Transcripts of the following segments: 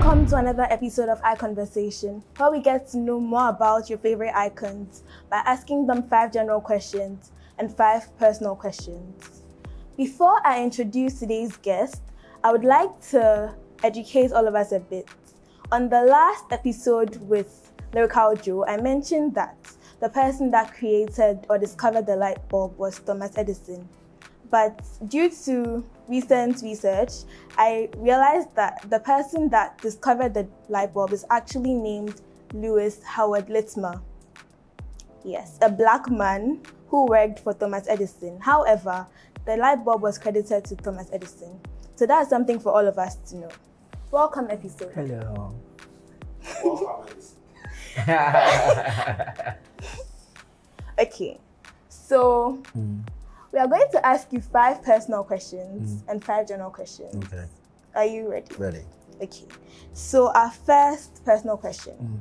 Welcome to another episode of Eye Conversation, where we get to know more about your favorite icons by asking them five general questions and five personal questions. Before I introduce today's guest, I would like to educate all of us a bit. On the last episode with Lyrical Joe, I mentioned that the person that created or discovered the light bulb was Thomas Edison. But due to recent research, I realized that the person that discovered the light bulb is actually named Lewis Howard Latimer. Yes, a black man who worked for Thomas Edison. However, the light bulb was credited to Thomas Edison. So that's something for all of us to know. Welcome, Epixode. Hello. Okay, so Mm, we are going to ask you five personal questions Mm. and five general questions. okay, Are you ready? ready. Okay. So our first personal question. Mm.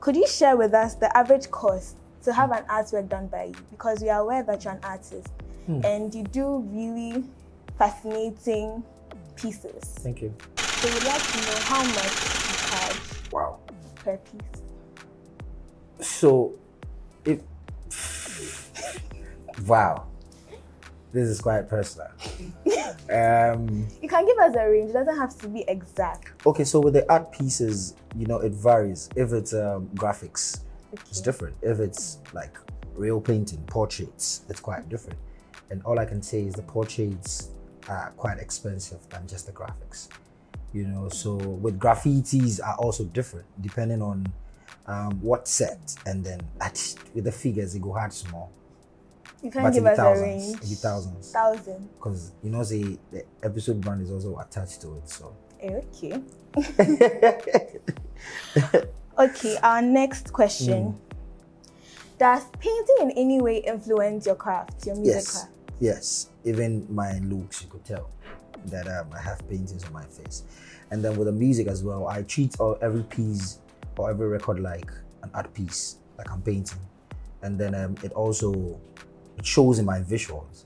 Could you share with us the average cost to have an artwork done by you? Because we are aware that you're an artist Hmm. and you do really fascinating pieces. Thank you. So we'd like to know how much you charge Wow. per piece. So, if wow, this is quite personal. um, You can give us a range, it doesn't have to be exact. okay, so with the art pieces, you know, it varies. If it's um, graphics, it's different. If it's like real painting, portraits, it's quite different. And all I can say is the portraits are quite expensive than just the graphics. You know, so with graffitis are also different depending on um, what set, and then at, with the figures it go hard small. You can But give in us a thousands, range. in the thousands, Thousand. because you know, say the Epixode brand is also attached to it. So Eh, Okay. Okay, our next question. Hmm. Does painting in any way influence your craft, your music yes, craft? yes. Even my looks, you could tell that um, I have paintings on my face. And then with the music as well, I treat all, every piece or every record like an art piece, like I'm painting. And then um, it also it shows in my visuals.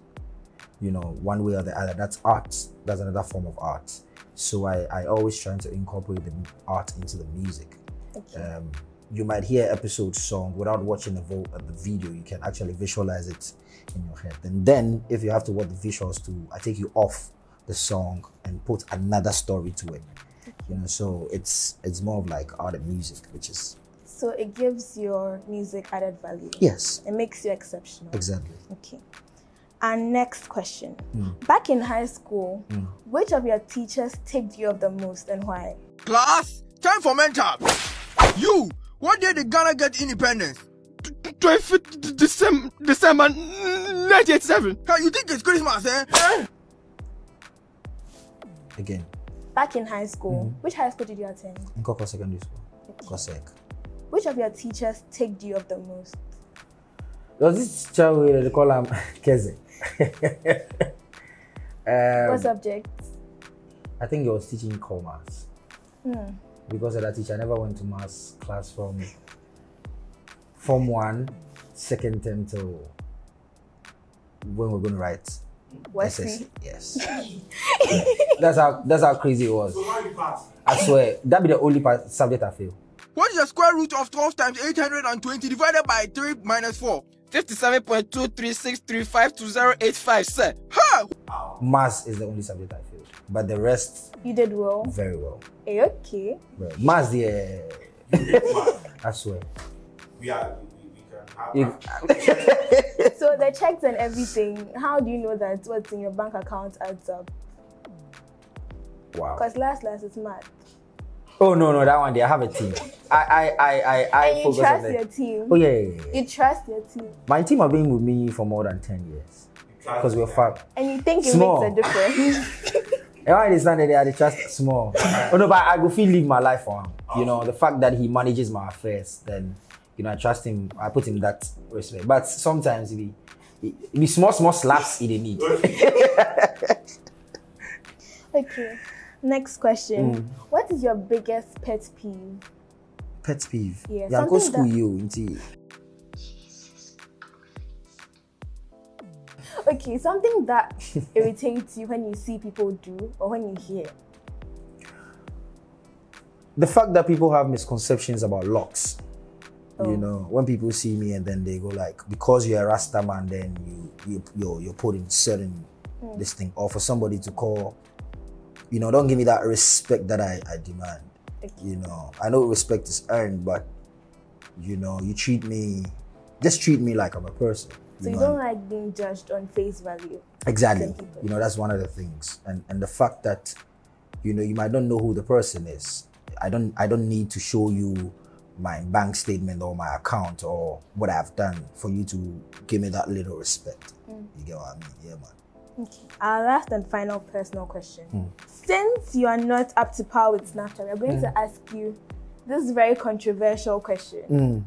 You know, one way or the other. That's art. That's another form of art. So I, I always try to incorporate the art into the music. Okay. um, you might hear Epixode song without watching the, vo- the video you can actually visualize it in your head and then if you have to watch the visuals too i take you off the song and put another story to it you know so it's it's more of like art and music which is So it gives your music added value. yes It makes you exceptional. exactly Okay. And next question. Mm. Back in high school, Mm. which of your teachers ticked you off the most and why? Class, time for mental. You, what day did Ghana get independence? 25th December, December 1987. Hey, you think it's Christmas, eh? again Back in high school, Mm-hmm. which high school did you attend? in Koko secondary school Kosek. Which of your teachers ticked you off the most? there was this child we call him Keze what um, subject? I think he was teaching commerce Hmm. because of that teacher, I never went to maths class from form one, second term till when we're going to write WASSCE. Yes. Yeah. That's how that's how crazy it was. I swear that'd be the only part, subject I failed. What is the square root of 12 times 820 divided by 3 minus 4? 57.236352085, sir. Ha! Maths is the only subject I failed, but the rest You did well. very well. Eh, okay. Well, maths, yeah. I swear. we are we, we can have So the checks and everything, how do you know that what's in your bank account adds up? wow. Because last last is mad. Oh no, no, that one there. I have a team. I I I I, I and you focus on trust it. your team. Oh yeah, yeah, yeah, yeah. You trust your team. My team have been with me for more than 10 years. Because we're far. And you think it Small. makes a difference. And I understand that they are the trust small. oh no, but I go feel live my life for him. You know, the fact that he manages my affairs, then you know, I trust him, I put him that respect. But sometimes it be it be small, small slaps he dey need. okay. Next question. Mm. What is your biggest pet peeve? Pet peeve. Yeah, yeah go school that- you into Okay, something that irritates you when you see people do or when you hear. the fact that people have misconceptions about locks. Oh. You know, when people see me and then they go like, because you're a Rasta man, then you you you're, you're putting certain Hmm. this thing, or for somebody to call, you know, don't give me that respect that I, I demand. You know, I know respect is earned, but you know, you treat me, just treat me like I'm a person. So you know, don't like being judged on face value. Exactly. You know, that's one of the things. And and the fact that, you know, you might not know who the person is. I don't I don't need to show you my bank statement or my account or what I've done for you to give me that little respect. Mm. You get what I mean? Yeah, man. Okay. Our last and final personal question. Hmm. Since you are not up to par with Snapchat, we're going to ask you this very controversial question. Mm.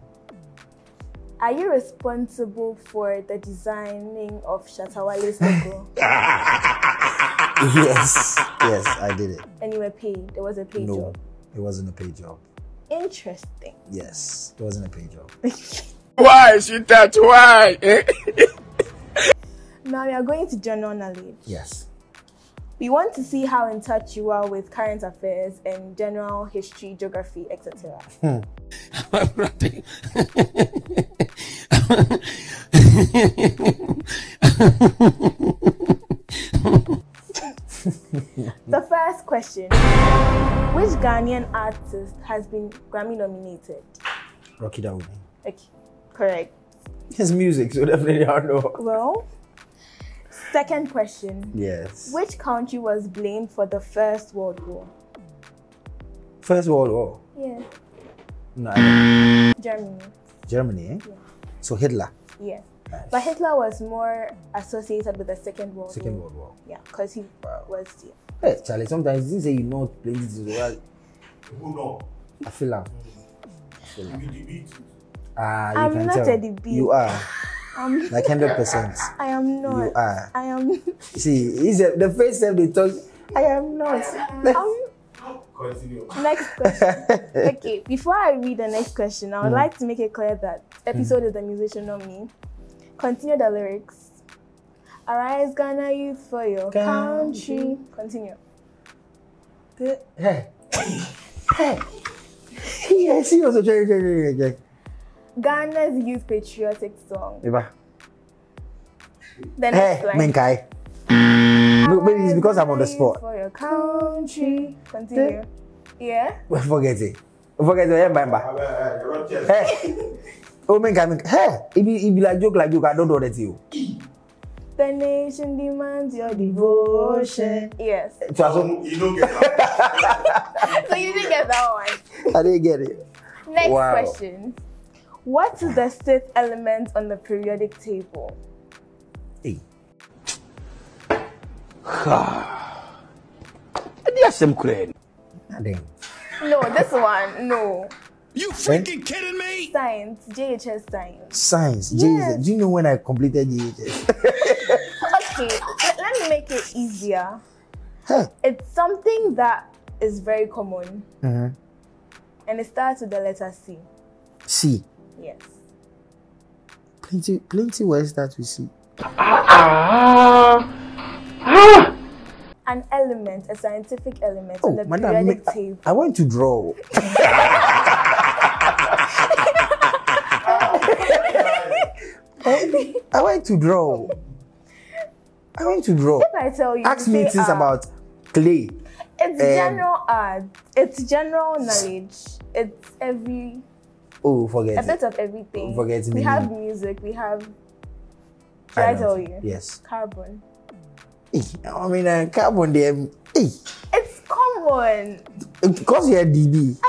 Are you responsible for the designing of Shatta Wale's logo? yes. Yes, I did it. and you were paid? There was a paid No, job. it wasn't a paid job. Interesting. Yes, it wasn't a paid job. Why is it that? Why? Now we are going to general knowledge. Yes. We want to see how in touch you are with current affairs and general history, geography, etc. Hmm. The first question Which Ghanaian artist has been Grammy nominated? Rocky Dawuni. Okay, correct. His music, so definitely I know. Well, second question Yes. Which country was blamed for the First World War? First World War. Yeah, No, Germany. Germany, eh? Yeah. So Hitler. Yes. Nice. But Hitler was more associated with the Second World Second War. World War. Yeah, because he Wow. was. Yeah. Hey, Charlie, sometimes you say you know plenty things. well, Who know? I feel like You be the beat. ah, you I'm can not tell. a DB. You are Um, like hundred percent. I am not. You are. I am. See, is the first time they talk. I am not. um, Continue. next question. okay, before I read the next question, I would Hmm. like to make it clear that Epixode is the musician, not me. Continue the lyrics. Arise, Ghana youth, for your country. Continue. Hey, hey. Yeah, see also check check check check. Ghana's youth patriotic song. Eba. The next Hey, line. Menkai. No, maybe it's because I'm on the spot. For your country. Continue. Yeah. Forget it. Forget it. Yeah, remember. Hey. Oh, Menkai, Menkai. Hey, it be, it be like joke, like joke. I don't know that you. The nation demands your devotion. Yes. So I so- You don't get that. So you didn't get that one. I didn't get it. Next Wow. question. What is the sixth element on the periodic table? Hey. Damn. No, this one. No. You freaking kidding me? Science. JHS science. Science. Yes. JHS. Do you know when I completed JHS? Okay, let, let me make it easier. Hey. It's something that is very common Mhm. and it starts with the letter C. See, Yes. plenty, plenty words that we see. An element, a scientific element Oh, on the madam, periodic make- table. I want to draw. I want to draw. I want to draw. If I tell you, Ask me say, things ah, about clay. It's um, general art. It's general knowledge. It's every Oh, a forget it. bit of everything. Forget we have music. We have. Should I, know. tell you? Yes. Carbon. Eh, I mean, uh, carbon there. Hey, It's common. because you're DB.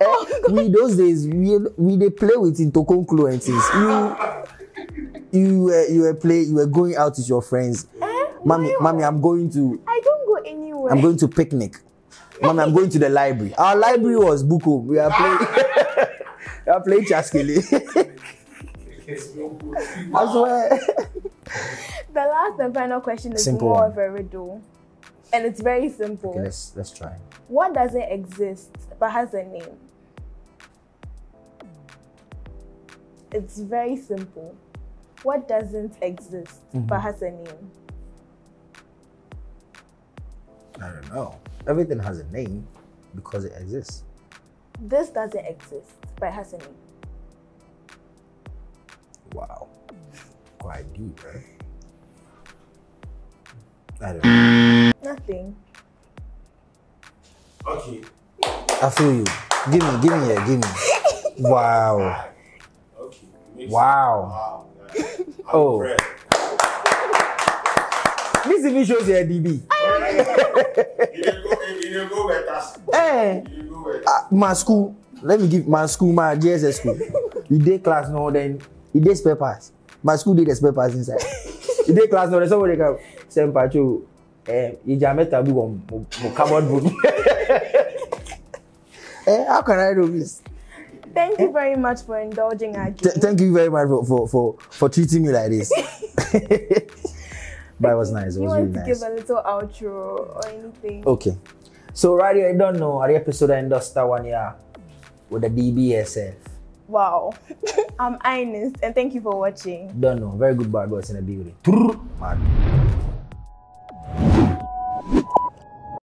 Eh, we those days we we they play with into concluences. You you were you were play you were going out with your friends. Mommy, mommy, I'm going to I don't go anywhere. I'm going to picnic. Mommy, I'm going to the library. Our library was Buko. We are playing we are playing Chaskele. I swear. The last and final question is Simple more one. of a riddle. And it's very simple. Okay, let's let's try. What doesn't exist but has a name? It's very simple. What doesn't exist Mm-hmm. but has a name? I don't know. Everything has a name because it exists. This doesn't exist, but it has a name. Wow. Quite deep, right? I don't know. Nothing. Okay. I feel you. Give me, give me here, give me. Wow. Okay. Makes- Wow. Wow. Oh. impressed. This even shows you a DB. You go, you better. Eh. You go better. Uh, my school, let me give my school, my JSS school. You did class now, then you did spare parts. My school did the spare parts inside. you did class now, then somebody come, send pacho, eh, you jam it tabu on my cupboard book. Eh, how can I do this? Thank you very much for indulging our Th- thank you very much for, for, for, for treating me like this. but it was nice. It you was really want to nice. give a little outro or anything? Okay. So right here, I don't know, are the episode I ended that one here with the DBSF. Wow. I'm Ines, and thank you for watching. Don't know. Very good bad boys in the building. Mad.